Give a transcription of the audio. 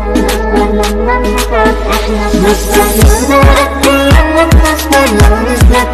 Must I know that